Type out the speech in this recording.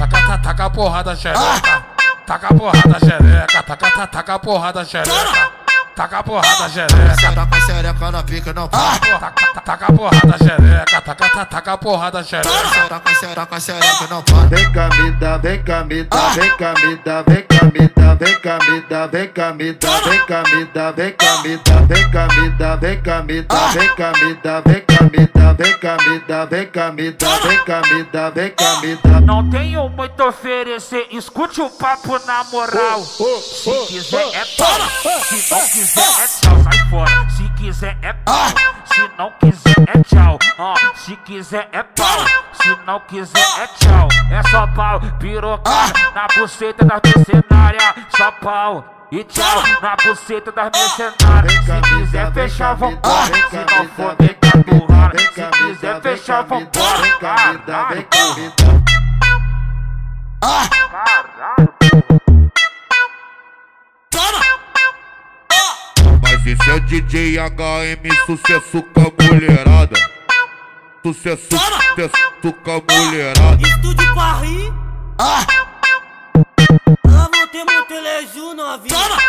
Taca, taca a porrada xereca. Taca a porrada xereca. Taca, taca a porrada xereca. Taca a porrada xereca. Taca a xereca na pica, não para. Taca, taca a porrada xereca. Taca, taca a porrada xereca. Taca a xereca, a xereca, não para. Vem cá me dá, vem cá me dá, vem cá me dá, vem cá me dá, vem cá me dá, vem cá me dá, vem cá me dá, vem cá me dá, vem cá me dá, vem cá me dá, vem cá me dá, vem cá me dá, vem cá me dá, vem cá me dá, vem cá me dá, vem cá me dá. Não tenho muito a oferecer, escute o papo na moral. Se quiser é pau, se não quiser é tchau, sai fora. Se quiser é pau, se não quiser é tchau. Ah, se quiser é pau, se não quiser é tchau. É só pau, pirocada na buceta das mercenárias, só pau. E tchau na buceta das mercenárias. Se quiser fechar, vambora. Se não for, deita do Se quiser fechar, vambora. Vem cá me esse é o DJ HM, sucesso com a mulherada. Sucesso, sucesso com a mulherada. Estúdio Paris. Ah. Ela vão ter Monteleju novinha.